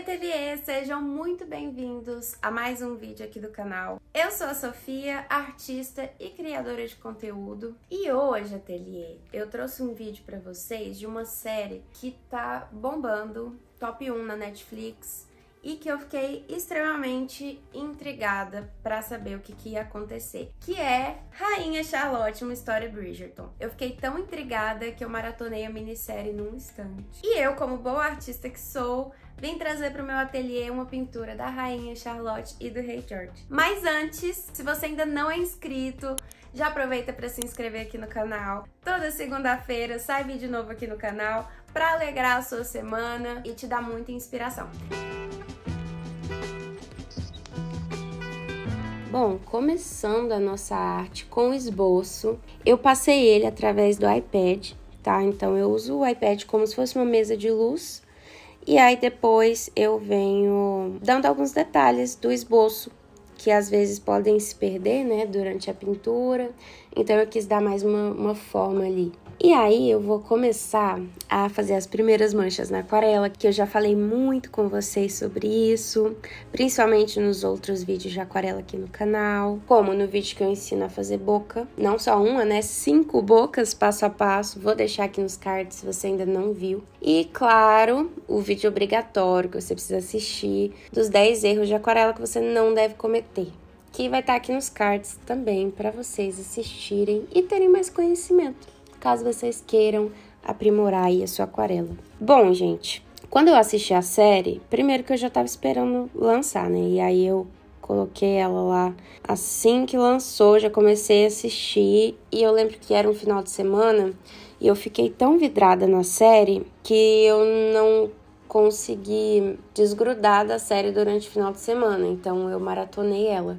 ateliê, sejam muito bem-vindos a mais um vídeo aqui do canal. Eu sou a Sofia, artista e criadora de conteúdo, e hoje, ateliê, eu trouxe um vídeo para vocês de uma série que tá bombando, top 1 na Netflix, e que eu fiquei extremamente intrigada para saber o que, que, ia acontecer, que é Rainha Charlotte, uma história Bridgerton. Eu fiquei tão intrigada que eu maratonei a minissérie num instante. E eu, como boa artista que sou, vim trazer para o meu ateliê uma pintura da Rainha Charlotte e do Rei George. Mas antes, se você ainda não é inscrito, já aproveita para se inscrever aqui no canal. Toda segunda-feira sai vídeo novo aqui no canal para alegrar a sua semana e te dar muita inspiração. Bom, começando a nossa arte com o esboço, eu passei ele através do iPad, tá? Então eu uso o iPad como se fosse uma mesa de luz e aí depois eu venho dando alguns detalhes do esboço que às vezes podem se perder, né, durante a pintura. Então eu quis dar mais uma, uma forma ali. E aí eu vou começar a fazer as primeiras manchas na aquarela, que eu já falei muito com vocês sobre isso, principalmente nos outros vídeos de aquarela aqui no canal, como no vídeo que eu ensino a fazer boca, não só uma, né, cinco bocas passo a passo, vou deixar aqui nos cards se você ainda não viu. E claro, o vídeo obrigatório que você precisa assistir dos 10 erros de aquarela que você não deve cometer que vai estar aqui nos cards também para vocês assistirem e terem mais conhecimento caso vocês queiram aprimorar aí a sua aquarela. Bom, gente, quando eu assisti a série, primeiro que eu já tava esperando lançar, né? E aí eu coloquei ela lá assim que lançou, já comecei a assistir e eu lembro que era um final de semana e eu fiquei tão vidrada na série que eu não consegui desgrudar da série durante o final de semana, então eu maratonei ela.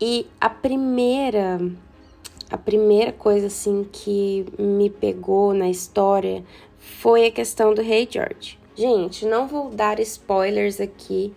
E a primeira a primeira coisa assim que me pegou na história foi a questão do Rei George. Gente, não vou dar spoilers aqui,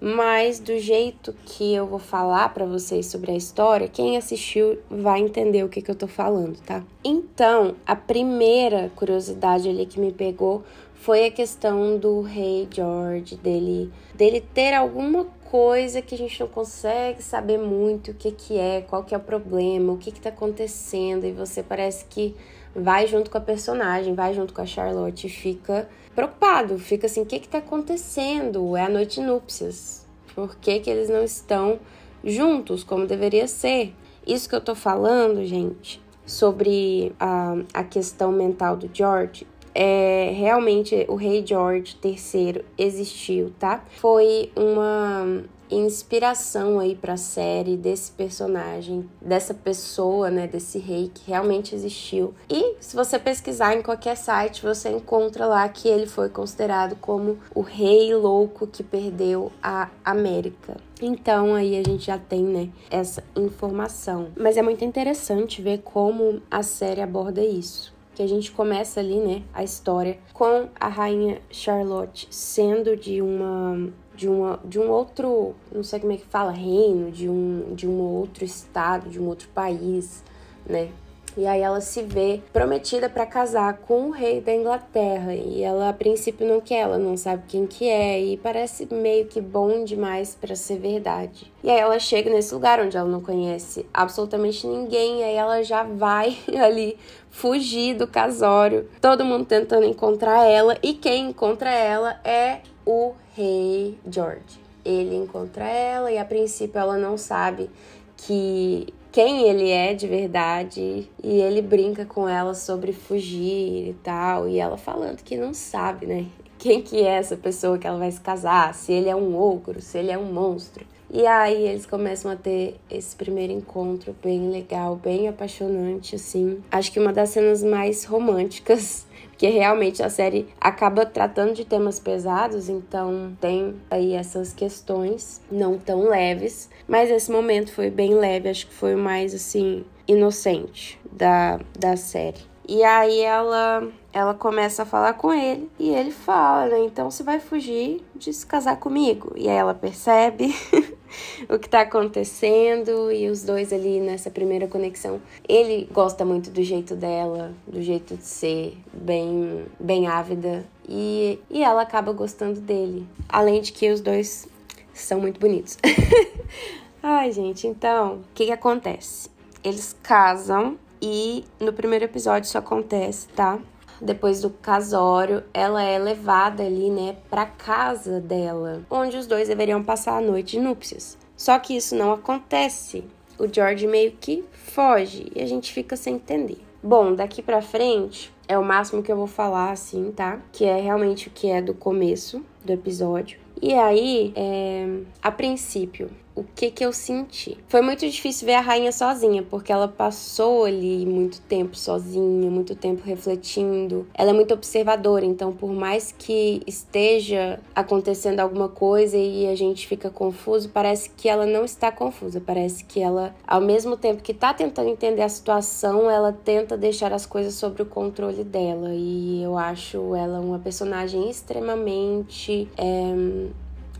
mas do jeito que eu vou falar para vocês sobre a história, quem assistiu vai entender o que, que eu tô falando, tá? Então, a primeira curiosidade ali que me pegou foi a questão do rei George, dele, dele ter alguma coisa que a gente não consegue saber muito o que, que é, qual que é o problema, o que está acontecendo, e você parece que vai junto com a personagem, vai junto com a Charlotte e fica preocupado, fica assim, o que está acontecendo? É a noite núpcias. Por que, que eles não estão juntos como deveria ser? Isso que eu tô falando, gente, sobre a, a questão mental do George, é, realmente o rei George III existiu, tá? Foi uma inspiração aí para a série desse personagem, dessa pessoa, né, desse rei que realmente existiu. E se você pesquisar em qualquer site, você encontra lá que ele foi considerado como o rei louco que perdeu a América. Então aí a gente já tem, né, essa informação. Mas é muito interessante ver como a série aborda isso que a gente começa ali, né, a história com a rainha Charlotte sendo de uma de uma de um outro, não sei como é que fala, reino, de um de um outro estado, de um outro país, né? E aí ela se vê prometida para casar com o rei da Inglaterra e ela a princípio não quer, ela não sabe quem que é e parece meio que bom demais para ser verdade. E aí ela chega nesse lugar onde ela não conhece absolutamente ninguém, e aí ela já vai ali fugir do casório, todo mundo tentando encontrar ela e quem encontra ela é o rei George. Ele encontra ela e a princípio ela não sabe que quem ele é de verdade e ele brinca com ela sobre fugir e tal e ela falando que não sabe, né? Quem que é essa pessoa que ela vai se casar, se ele é um ogro, se ele é um monstro. E aí eles começam a ter esse primeiro encontro bem legal, bem apaixonante, assim. Acho que uma das cenas mais românticas porque realmente a série acaba tratando de temas pesados, então tem aí essas questões não tão leves, mas esse momento foi bem leve, acho que foi o mais assim inocente da, da série. E aí ela ela começa a falar com ele e ele fala, né? Então você vai fugir de se casar comigo. E aí ela percebe o que tá acontecendo e os dois ali nessa primeira conexão. Ele gosta muito do jeito dela, do jeito de ser, bem, bem ávida. E, e ela acaba gostando dele. Além de que os dois são muito bonitos. Ai, gente, então, o que, que acontece? Eles casam e no primeiro episódio isso acontece, tá? Depois do casório, ela é levada ali, né, pra casa dela, onde os dois deveriam passar a noite de núpcias. Só que isso não acontece. O George meio que foge e a gente fica sem entender. Bom, daqui pra frente é o máximo que eu vou falar, assim, tá? Que é realmente o que é do começo do episódio. E aí, é, a princípio, o que que eu senti. Foi muito difícil ver a rainha sozinha, porque ela passou ali muito tempo sozinha, muito tempo refletindo. Ela é muito observadora, então por mais que esteja acontecendo alguma coisa e a gente fica confuso, parece que ela não está confusa, parece que ela, ao mesmo tempo que está tentando entender a situação, ela tenta deixar as coisas sob o controle dela. E eu acho ela uma personagem extremamente é,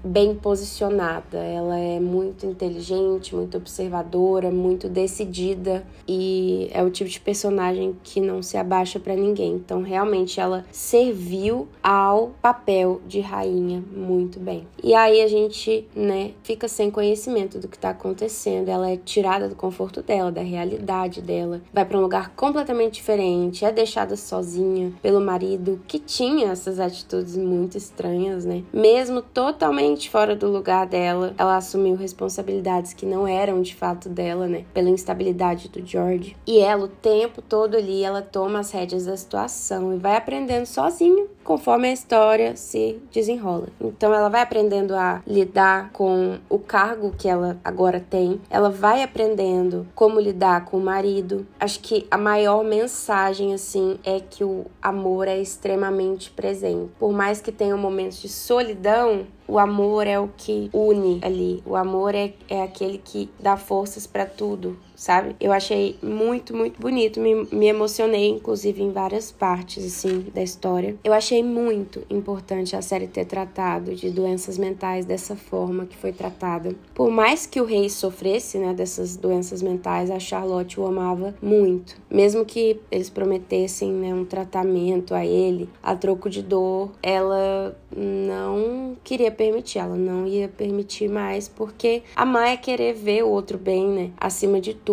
bem posicionada. Ela é muito inteligente, muito observadora, muito decidida e é o tipo de personagem que não se abaixa para ninguém. Então, realmente ela serviu ao papel de rainha muito bem. E aí a gente, né, fica sem conhecimento do que tá acontecendo. Ela é tirada do conforto dela, da realidade dela, vai para um lugar completamente diferente, é deixada sozinha pelo marido que tinha essas atitudes muito estranhas, né? Mesmo totalmente totalmente fora do lugar dela. Ela assumiu responsabilidades que não eram de fato dela, né? Pela instabilidade do George. E ela, o tempo todo ali, ela toma as rédeas da situação e vai aprendendo sozinha conforme a história se desenrola. Então ela vai aprendendo a lidar com o cargo que ela agora tem, ela vai aprendendo como lidar com o marido. Acho que a maior mensagem assim é que o amor é extremamente presente. Por mais que tenha momentos de solidão, o amor é o que une ali. O amor é, é aquele que dá forças para tudo, sabe? Eu achei muito, muito bonito. Me, me emocionei, inclusive, em várias partes, assim, da história. Eu achei muito importante a série ter tratado de doenças mentais dessa forma que foi tratada. Por mais que o rei sofresse, né, dessas doenças mentais, a Charlotte o amava muito. Mesmo que eles prometessem, né, um tratamento a ele, a troco de dor, ela não queria permitir, ela não ia permitir mais, porque amar é querer ver o outro bem, né? Acima de tudo,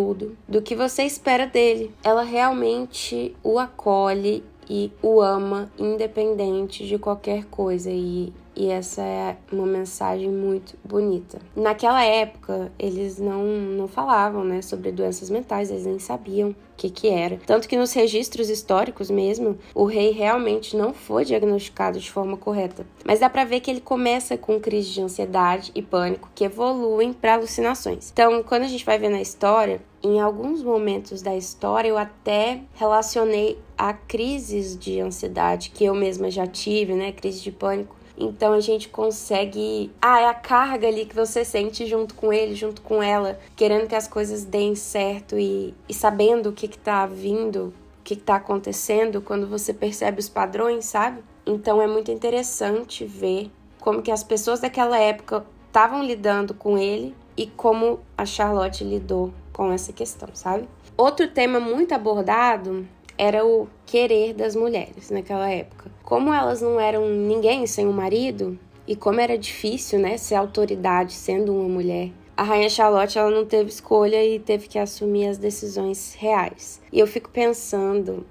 do que você espera dele. Ela realmente o acolhe e o ama independente de qualquer coisa e e essa é uma mensagem muito bonita. Naquela época, eles não, não falavam né, sobre doenças mentais, eles nem sabiam o que, que era. Tanto que nos registros históricos mesmo, o rei realmente não foi diagnosticado de forma correta. Mas dá pra ver que ele começa com crises de ansiedade e pânico que evoluem para alucinações. Então, quando a gente vai ver na história, em alguns momentos da história eu até relacionei a crises de ansiedade que eu mesma já tive, né, crise de pânico, então a gente consegue. Ah, é a carga ali que você sente junto com ele, junto com ela, querendo que as coisas deem certo e, e sabendo o que, que tá vindo, o que, que tá acontecendo, quando você percebe os padrões, sabe? Então é muito interessante ver como que as pessoas daquela época estavam lidando com ele e como a Charlotte lidou com essa questão, sabe? Outro tema muito abordado era o querer das mulheres naquela época. Como elas não eram ninguém sem um marido, e como era difícil, né, ser autoridade sendo uma mulher, a rainha Charlotte ela não teve escolha e teve que assumir as decisões reais. E eu fico pensando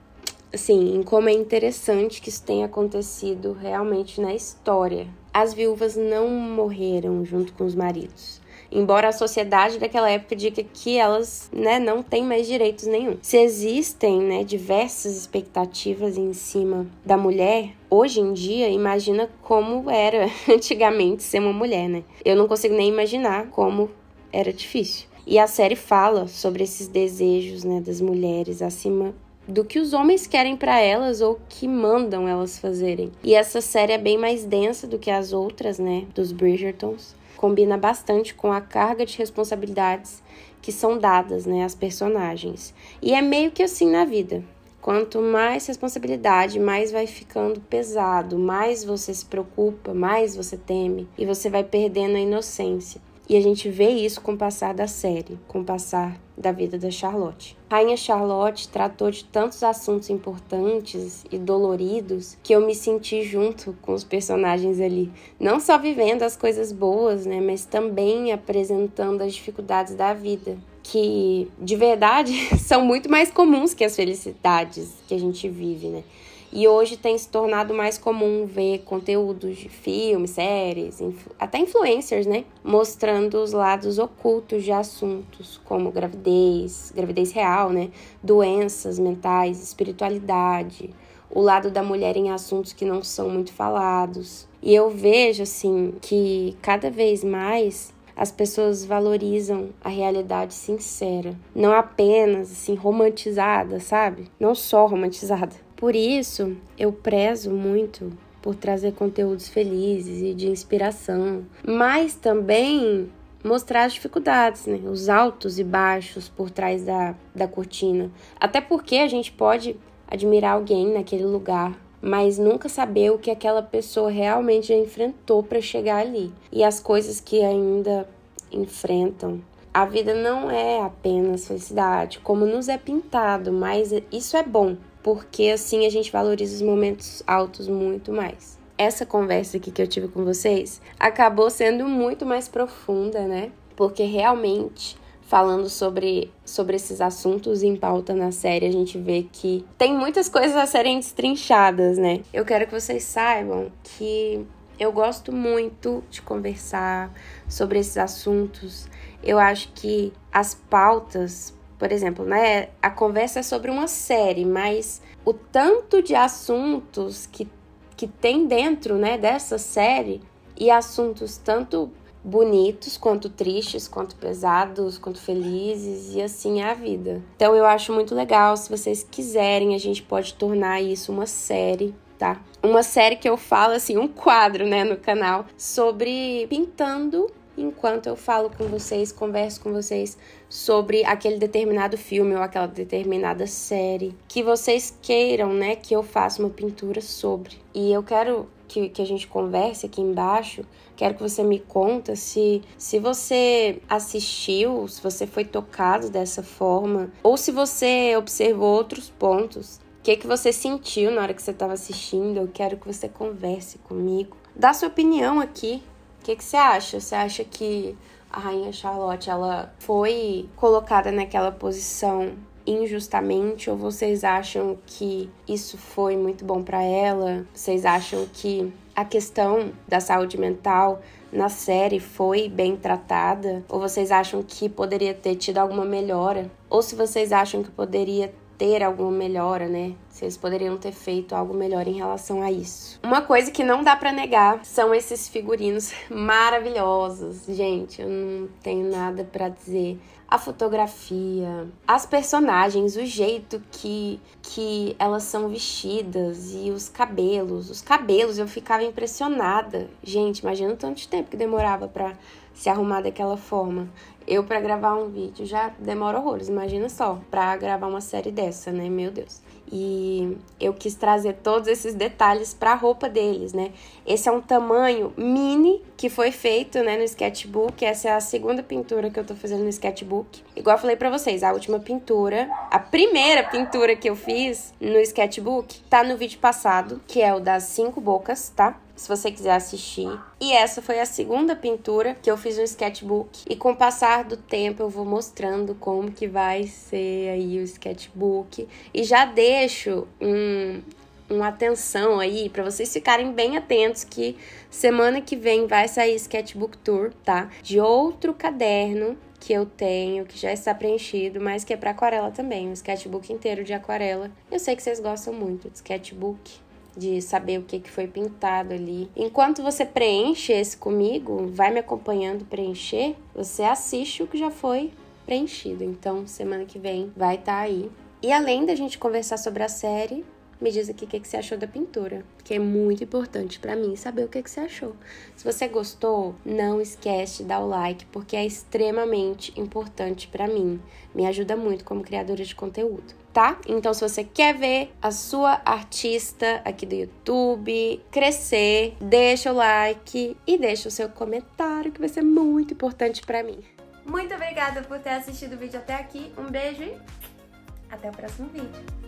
assim, em como é interessante que isso tenha acontecido realmente na história. As viúvas não morreram junto com os maridos embora a sociedade daquela época diga que elas né, não têm mais direitos nenhum. Se existem né, diversas expectativas em cima da mulher, hoje em dia, imagina como era antigamente ser uma mulher, né? Eu não consigo nem imaginar como era difícil. E a série fala sobre esses desejos né, das mulheres acima do que os homens querem para elas ou que mandam elas fazerem. E essa série é bem mais densa do que as outras, né, dos Bridgertons combina bastante com a carga de responsabilidades que são dadas né, às personagens. E é meio que assim na vida. Quanto mais responsabilidade, mais vai ficando pesado, mais você se preocupa, mais você teme e você vai perdendo a inocência. E a gente vê isso com o passar da série, com o passar da vida da Charlotte. Rainha Charlotte tratou de tantos assuntos importantes e doloridos que eu me senti junto com os personagens ali, não só vivendo as coisas boas, né, mas também apresentando as dificuldades da vida, que de verdade são muito mais comuns que as felicidades que a gente vive, né? E hoje tem se tornado mais comum ver conteúdos de filmes, séries, influ até influencers, né? Mostrando os lados ocultos de assuntos como gravidez, gravidez real, né? Doenças mentais, espiritualidade, o lado da mulher em assuntos que não são muito falados. E eu vejo, assim, que cada vez mais as pessoas valorizam a realidade sincera, não apenas assim romantizada, sabe? Não só romantizada. Por isso, eu prezo muito por trazer conteúdos felizes e de inspiração, mas também mostrar as dificuldades, né? os altos e baixos por trás da, da cortina. Até porque a gente pode admirar alguém naquele lugar, mas nunca saber o que aquela pessoa realmente enfrentou para chegar ali e as coisas que ainda enfrentam. A vida não é apenas felicidade, como nos é pintado, mas isso é bom porque assim a gente valoriza os momentos altos muito mais. Essa conversa aqui que eu tive com vocês acabou sendo muito mais profunda, né? Porque realmente falando sobre, sobre esses assuntos em pauta na série, a gente vê que tem muitas coisas a serem destrinchadas, né? Eu quero que vocês saibam que eu gosto muito de conversar sobre esses assuntos. Eu acho que as pautas por exemplo, né, a conversa é sobre uma série, mas o tanto de assuntos que, que tem dentro, né, dessa série e assuntos tanto bonitos, quanto tristes, quanto pesados, quanto felizes e assim é a vida. Então eu acho muito legal, se vocês quiserem, a gente pode tornar isso uma série tá? Uma série que eu falo assim, um quadro, né, no canal sobre pintando enquanto eu falo com vocês, converso com vocês sobre aquele determinado filme ou aquela determinada série que vocês queiram, né, que eu faça uma pintura sobre. E eu quero que, que a gente converse aqui embaixo. Quero que você me conta se, se você assistiu, se você foi tocado dessa forma, ou se você observou outros pontos. O que, que você sentiu na hora que você estava assistindo? Eu quero que você converse comigo. Dá sua opinião aqui que, que você acha? Você acha que a rainha Charlotte ela foi colocada naquela posição injustamente ou vocês acham que isso foi muito bom para ela? Vocês acham que a questão da saúde mental na série foi bem tratada? Ou vocês acham que poderia ter tido alguma melhora? Ou se vocês acham que poderia ter alguma melhora, né? Eles poderiam ter feito algo melhor em relação a isso. Uma coisa que não dá para negar são esses figurinos maravilhosos. Gente, eu não tenho nada para dizer. A fotografia, as personagens, o jeito que, que elas são vestidas e os cabelos. Os cabelos eu ficava impressionada. Gente, imagina o tanto de tempo que demorava para se arrumar daquela forma. Eu, para gravar um vídeo, já demora horrores, imagina só, para gravar uma série dessa, né? Meu Deus. E eu quis trazer todos esses detalhes para a roupa deles, né? Esse é um tamanho mini que foi feito, né, no sketchbook. Essa é a segunda pintura que eu tô fazendo no sketchbook. Igual eu falei para vocês, a última pintura, a primeira pintura que eu fiz no sketchbook tá no vídeo passado, que é o das cinco bocas, tá? Se você quiser assistir. E essa foi a segunda pintura que eu fiz no sketchbook. E com o passar do tempo eu vou mostrando como que vai ser aí o sketchbook. E já deixo um, uma atenção aí para vocês ficarem bem atentos que semana que vem vai sair sketchbook tour, tá? De outro caderno que eu tenho, que já está preenchido, mas que é para aquarela também, um sketchbook inteiro de aquarela. Eu sei que vocês gostam muito de sketchbook de saber o que, que foi pintado ali. Enquanto você preenche esse comigo, vai me acompanhando preencher, você assiste o que já foi preenchido. Então, semana que vem vai estar tá aí. E além da gente conversar sobre a série, me diz aqui o que, que você achou da pintura, que é muito importante para mim saber o que, que você achou. Se você gostou, não esquece de dar o like, porque é extremamente importante para mim. Me ajuda muito como criadora de conteúdo, tá? Então, se você quer ver a sua artista aqui do YouTube crescer, deixa o like e deixa o seu comentário, que vai ser muito importante para mim. Muito obrigada por ter assistido o vídeo até aqui. Um beijo e até o próximo vídeo.